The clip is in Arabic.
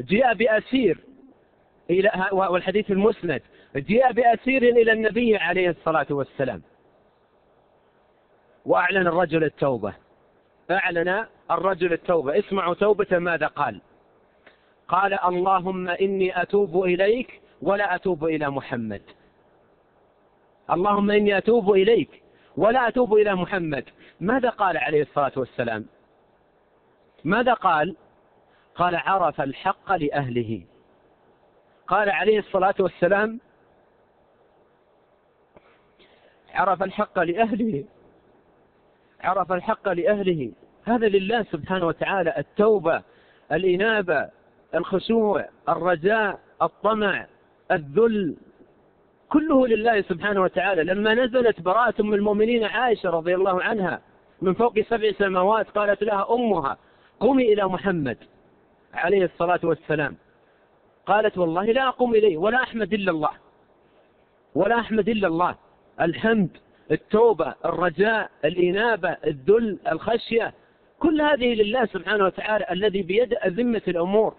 جاء بأسير إلى والحديث المسند. جاء بأسير إلى النبي عليه الصلاة والسلام. وأعلن الرجل التوبة. أعلن الرجل التوبة. اسمعوا توبة ماذا قال. قال اللهم إني أتوب إليك ولا أتوب إلى محمد. اللهم إني أتوب إليك ولا أتوب إلى محمد. ماذا قال عليه الصلاة والسلام؟ ماذا قال؟ قال عرف الحق لأهله. قال عليه الصلاة والسلام عرف الحق لأهله. عرف الحق لأهله. هذا لله سبحانه وتعالى التوبة الإنابة الخشوع الرجاء الطمع الذل كله لله سبحانه وتعالى. لما نزلت براءة أم المؤمنين عائشة رضي الله عنها من فوق سبع سماوات قالت لها أمها قومي إلى محمد. عليه الصلاة والسلام. قالت والله لا أقوم إليه ولا أحمد إلا الله. ولا أحمد إلا الله. الحمد التوبة الرجاء الإنابة الذل الخشية. كل هذه لله سبحانه وتعالى الذي بيد أذمة الأمور.